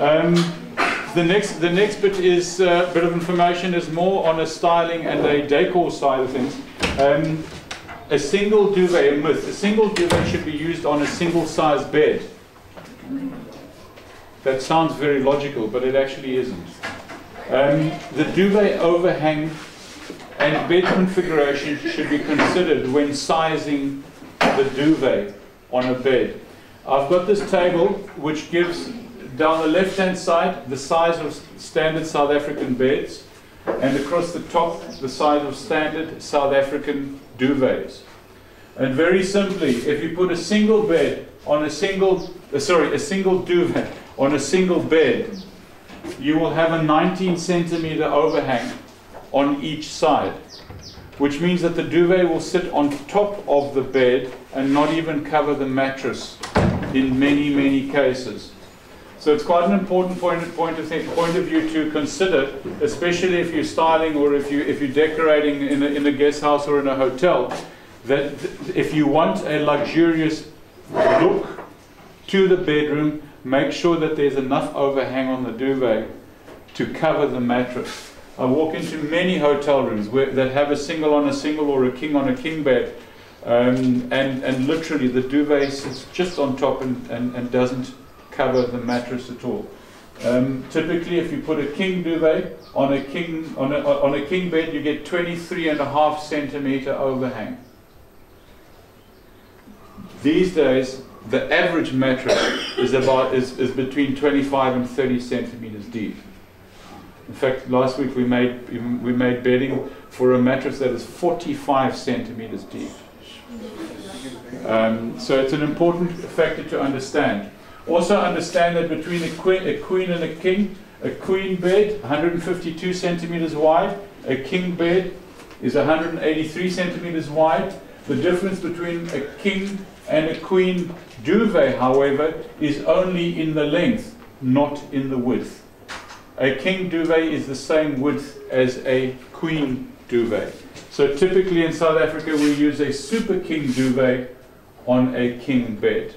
Um, the next, the next bit is uh, bit of information is more on a styling and a decor side of things. Um, a single duvet, a myth, a single duvet should be used on a single size bed. That sounds very logical, but it actually isn't. Um, the duvet overhang and bed configuration should be considered when sizing the duvet on a bed. I've got this table which gives down the left hand side the size of standard South African beds and across the top the size of standard South African duvets. And very simply, if you put a single bed on a single, uh, sorry, a single duvet on a single bed, you will have a 19 centimeter overhang on each side, which means that the duvet will sit on top of the bed and not even cover the mattress in many, many cases. So it's quite an important point, point, of, point of view to consider, especially if you're styling or if, you, if you're decorating in a, in a guest house or in a hotel, that if you want a luxurious look to the bedroom, make sure that there's enough overhang on the duvet to cover the mattress. I walk into many hotel rooms where, that have a single on a single or a king on a king bed, um, and, and literally the duvet sits just on top and, and, and doesn't cover the mattress at all. Um, typically, if you put a king duvet on a king on a, on a king bed, you get 23 and a half centimeter overhang. These days, the average mattress is about is, is between 25 and 30 centimeters deep. In fact, last week we made we made bedding for a mattress that is 45 centimeters deep. Um, so it's an important factor to understand. Also understand that between a queen, a queen and a king, a queen bed 152 centimeters wide, a king bed is 183 centimeters wide. The difference between a king and a queen duvet, however, is only in the length, not in the width. A king duvet is the same width as a queen duvet. So typically in South Africa we use a super king duvet on a king bed.